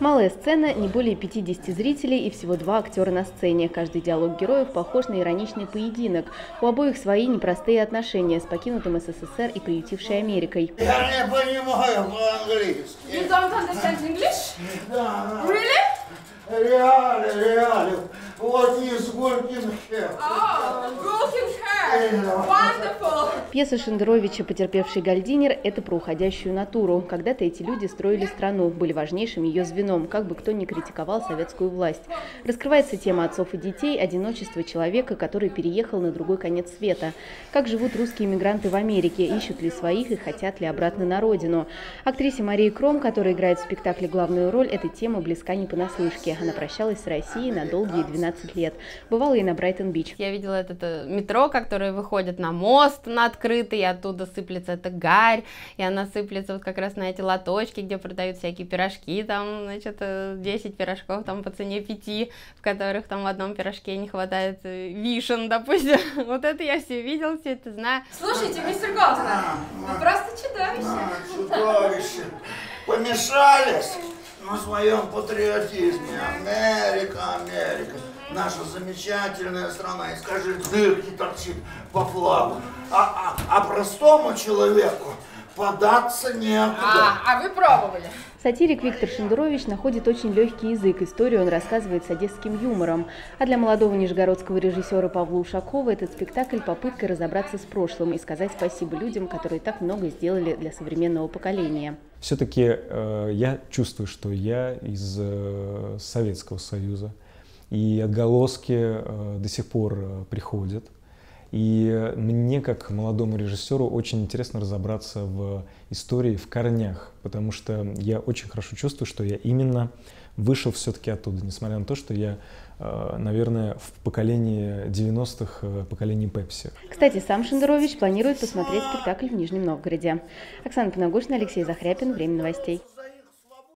Малая сцена, не более 50 зрителей и всего два актера на сцене. Каждый диалог героев похож на ироничный поединок. У обоих свои непростые отношения с покинутым СССР и приютившей Америкой. Я не понимаю по-английски. You don't understand English? Да, Really? реально, реально. Вот из Гулькинхе. Oh, broken hair. Wonderful. Пьеса Шендеровича «Потерпевший Гальдинер» – это про уходящую натуру. Когда-то эти люди строили страну, были важнейшим ее звеном, как бы кто ни критиковал советскую власть. Раскрывается тема отцов и детей, одиночество человека, который переехал на другой конец света. Как живут русские мигранты в Америке, ищут ли своих и хотят ли обратно на родину. Актрисе Марии Кром, которая играет в спектакле главную роль, эта тема близка не понаслышке. Она прощалась с Россией на долгие 12 лет. Бывала и на Брайтон-Бич. Я видела это, это метро, которое выходит на мост на открытый, и оттуда сыплется эта гарь, и она сыплется вот как раз на эти лоточки, где продают всякие пирожки, там, значит, э, 10 пирожков там по цене 5, в которых там в одном пирожке не хватает э, вишен, допустим. Вот это я все видела, все это знаю. Слушайте, мистер Голднер, вы просто чудовище. А, чудовище. Помешались на своем патриотизме. Америка, Америка. Наша замечательная страна. И скажи, дырки торчит по флагу. А, а, а простому человеку податься некуда. А, а вы пробовали? Сатирик Виктор Шендерович находит очень легкий язык. Историю он рассказывает с одесским юмором. А для молодого нижегородского режиссера Павла Ушакова этот спектакль – попытка разобраться с прошлым и сказать спасибо людям, которые так много сделали для современного поколения. Все-таки э, я чувствую, что я из э, Советского Союза, и отголоски э, до сих пор э, приходят. И мне, как молодому режиссеру, очень интересно разобраться в истории, в корнях, потому что я очень хорошо чувствую, что я именно вышел все-таки оттуда, несмотря на то, что я, э, наверное, в поколении 90-х, э, поколении Пепси. Кстати, сам Шендерович планирует посмотреть спектакль в Нижнем Новгороде. Оксана Панагушина, Алексей Захряпин. Время новостей.